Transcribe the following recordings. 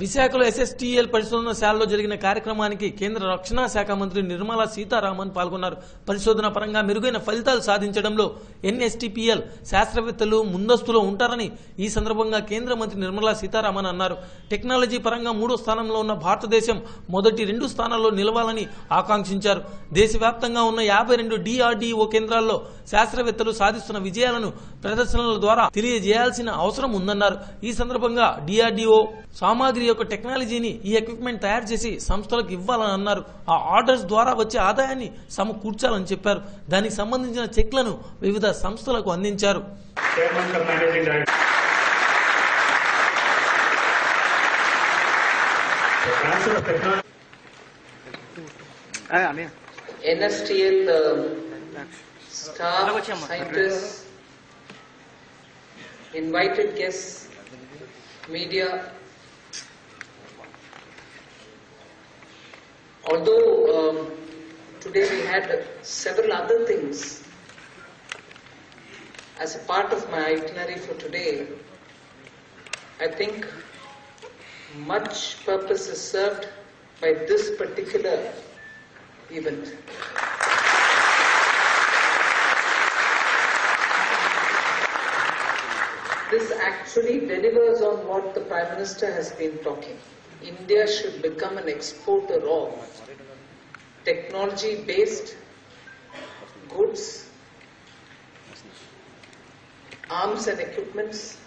విశాఖలో ఎస్ఎస్టీఎల్ పరిశోధనశాలలో జరిగిన కార్యక్రమానికి కేంద్ర రక్షణ శాఖ మంత్రి నిర్మలా సీతారామన్ పాల్గొన్నారు. పరిశోధన పరంగా మెరుగైన ఫలితాలు సాధించడంలో ఎన్ఎస్టీపీఎల్ శాస్త్రవేత్తలు ముందస్తులో ఉంటారని ఈ సందర్భంగా కేంద్ర మంత్రి నిర్మలా సీతారామన్ అన్నారు. టెక్నాలజీ పరంగా మూడో స్థానంలో ఉన్న భారతదేశం మొదటి రెండు స్థానాల్లో నిలవాలని ఆకాంక్షించారు. దేశవ్యాప్తంగా ఉన్న యాభై రెండు డిఆర్డీఓ కేంద్రాల్లో శాస్త్రవేత్తలు సాధిస్తున్న విజయాలను ప్రదర్శనల ద్వారా తెలియజేయాల్సిన అవసరం ఉందన్నారు. ఈ సందర్భంగా డిఆర్డీఓ సామాగ్రి ఈ యొక్క టెక్నాలజీని ఈ ఎక్విప్మెంట్ తయారు చేసి సంస్థలకు ఇవ్వాలని అన్నారు. ఆ ఆర్డర్స్ ద్వారా వచ్చే ఆదాయాన్ని సమకూర్చాలని చెప్పారు. దానికి సంబంధించిన చెక్లను వివిధ సంస్థలకు అందించారు. Media Although um, today we had several other things as a part of my itinerary for today, I think much purpose is served by this particular event. This actually delivers on what the Prime Minister has been talking. India should become an exporter of technology based goods, arms and equipments.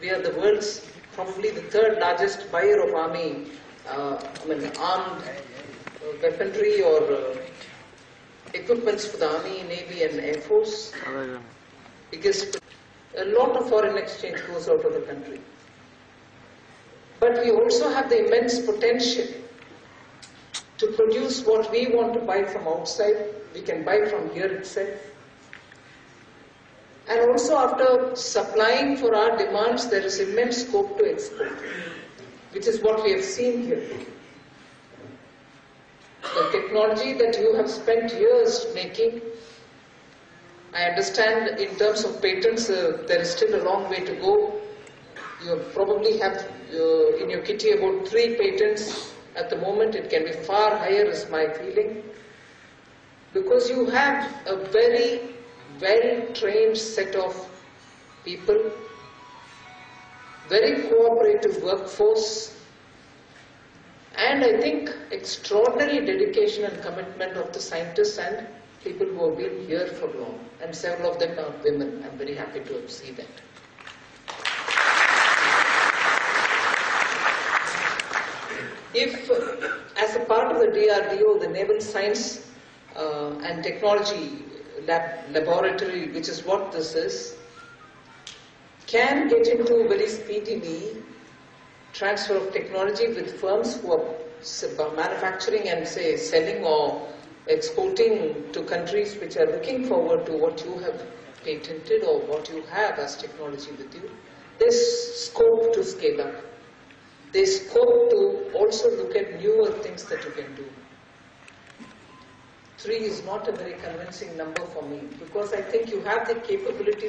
We are the world's probably the third largest buyer of army, uh, I mean, armed uh, weaponry or uh, equipments for the army, navy, and air force. Because a lot of foreign exchange goes out of the country. But we also have the immense potential to produce what we want to buy from outside, we can buy from here itself. And also after supplying for our demands, there is immense scope to export, which is what we have seen here. The technology that you have spent years making, I understand in terms of patents, uh, there is still a long way to go. You probably have uh, in your kitty about three patents at the moment. It can be far higher, is my feeling. Because you have a very well trained set of people, very cooperative workforce, and I think extraordinary dedication and commitment of the scientists and people who have been here for long. And several of them are women. I'm very happy to see that. If, uh, as a part of the DRDO, the Naval Science uh, and Technology lab, Laboratory, which is what this is, can get into very speedily transfer of technology with firms who are manufacturing and say selling or exporting to countries which are looking forward to what you have patented or what you have as technology with you. There's scope to scale up. There's scope to also look at newer things that you can do. Three is not a very convincing number for me because I think you have the capability.